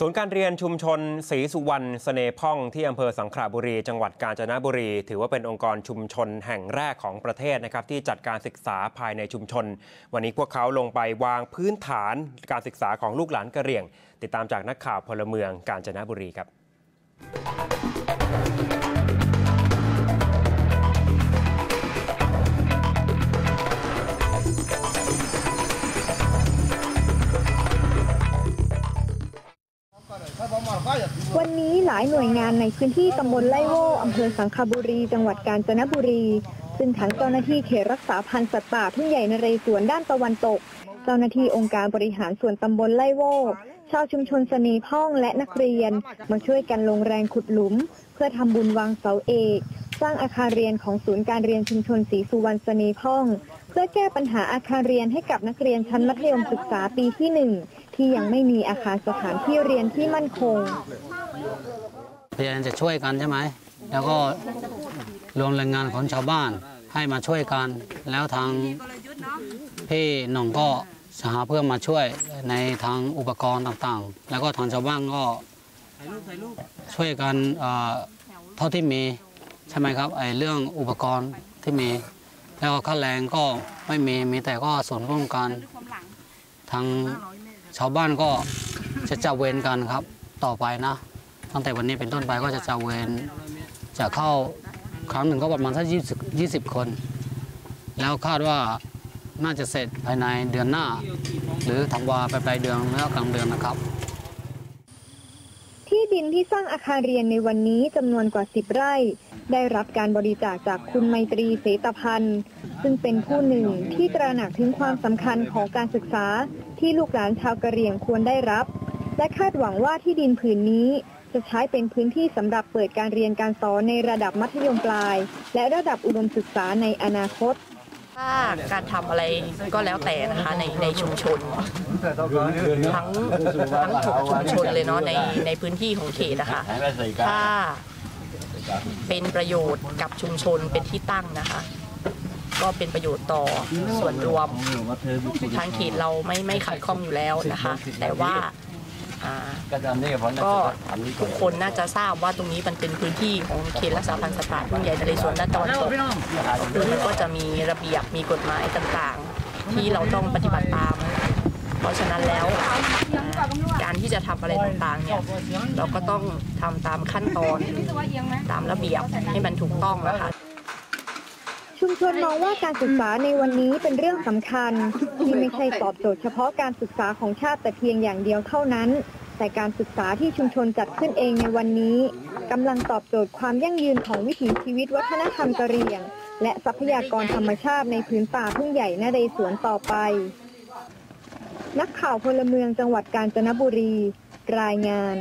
ศูนย์การเรียนชุมชนศรีสุวรรณเสน่พ่องที่อำเภอสังขละบุรี จังหวัดกาญจนบุรี ถือว่าเป็นองค์กรชุมชนแห่งแรกของประเทศนะครับที่จัดการศึกษาภายในชุมชน วันนี้พวกเขาลงไปวางพื้นฐานการศึกษาของลูกหลานกะเหรี่ยง ติดตามจากนักข่าวพลเมืองกาญจนบุรีครับ วันนี้หลายหน่วยงานในพื้นที่ตำบลไล่โว่อำเภอสังขบุรี จังหวัดกาญจนบุรี ซึ่งทั้งเจ้าหน้าที่เขตรักษาพันธุ์สัตว์ป่าทุ่งใหญ่นเรศวรด้านตะวันตก เจ้าหน้าที่องค์การบริหารส่วนตำบลไล่โว่ชาวชุมชนเสน่ห์พ่องและนักเรียน มาช่วยกันลงแรงขุดหลุม เพื่อทำบุญวางเสาเอก สร้างอาคารเรียนของศูนย์การเรียนชุมชนศรีสุวรรณเสน่ห์พ่อง เพื่อแก้ปัญหาอาคารเรียนให้กับนักเรียนชั้นมัธยมศึกษาปีที่หนึ่งที่ยังไม่มีอาคารสถานที่เรียนที่มั่นคงพยายามจะช่วยกันใช่ไหม แล้วก็รวมแรงงานของชาวบ้านให้มาช่วยกัน แล้วทางพี่หน่องก็ จะหาเพื่อมาช่วยในทางอุปกรณ์ต่างๆ แล้วก็ทางชาวบ้านก็ช่วยกันเท่าที่มีใช่ไหมครับไอ้เรื่องอุปกรณ์ที่มี แล้วก็ค่าแรงก็ไม่มีมีแต่ก็ส่วนร่วมกันทางชาวบ้านก็จะจับเวรกันครับต่อไปนะ ตั้งแต่วันนี้เป็นต้นไปก็จะจะเวรจะเข้าครั้งหนึ่งก็ประมาณสักยี่สิบคน แล้วคาดว่า น่าจะเสร็จภายในเดือนหน้า หรือธันวาไปปลายเดือนแล้วกลางเดือนนะครับ ที่ดินที่สร้างอาคารเรียนในวันนี้จำนวนกว่า 10 ไร่ ได้รับการบริจาคจากคุณไมตรีเสตพันธ์ ซึ่งเป็นผู้หนึ่งที่ตระหนักถึงความสำคัญของการศึกษาที่ลูกหลานชาวกะเหรี่ยงควรได้รับ และคาดหวังว่าที่ดินผืนนี้จะใช้เป็นพื้นที่สำหรับเปิดการเรียนการสอนในระดับมัธยมปลาย และระดับอุดมศึกษาในอนาคต ถ้าการทำอะไรก็แล้วแต่นะคะในในชุมชน ทั้งทั้งหกชุมชนเลยเนาะในในพื้นที่ของเขตนะคะถ้าเป็นประโยชน์กับชุมชนเป็นที่ตั้งนะคะก็เป็นประโยชน์ต่อส่วนรวมทางเขตเราไม่ไม่ขัดข้องอยู่แล้วนะคะ แต่ว่าอ่า ก็ทุกคนน่าจะทราบว่าตรงนี้มันเป็นพื้นที่ของเขตรักษาพันธุ์สัตว์ป่าทุ่งใหญ่นเรศวรด้านตะวันตกคือมันก็จะมีระเบียบมีกฎหมายต่างๆ ที่เราต้องปฏิบัติตาม เพราะฉะนั้นแล้วการที่จะทำอะไรต่างๆเนี่ยเราก็ต้องทำตามขั้นตอนตามระเบียบให้มันถูกต้องนะคะ ชุมชนมองว่าการศึกษาในวันนี้เป็นเรื่องสำคัญ ที่ไม่ใช่ตอบโจทย์เฉพาะการศึกษาของชาติแต่เพียงอย่างเดียวเท่านั้น แต่การศึกษาที่ชุมชนจัดขึ้นเองในวันนี้กำลังตอบโจทย์ความยั่งยืนของวิถีชีวิตวัฒนธรรมกะเหรี่ยง และทรัพยากรธรรมชาติในพื้นป่าทุ่งใหญ่นเรศวรต่อไป นักข่าวพลเมืองจังหวัดกาญจนบุรี รายงาน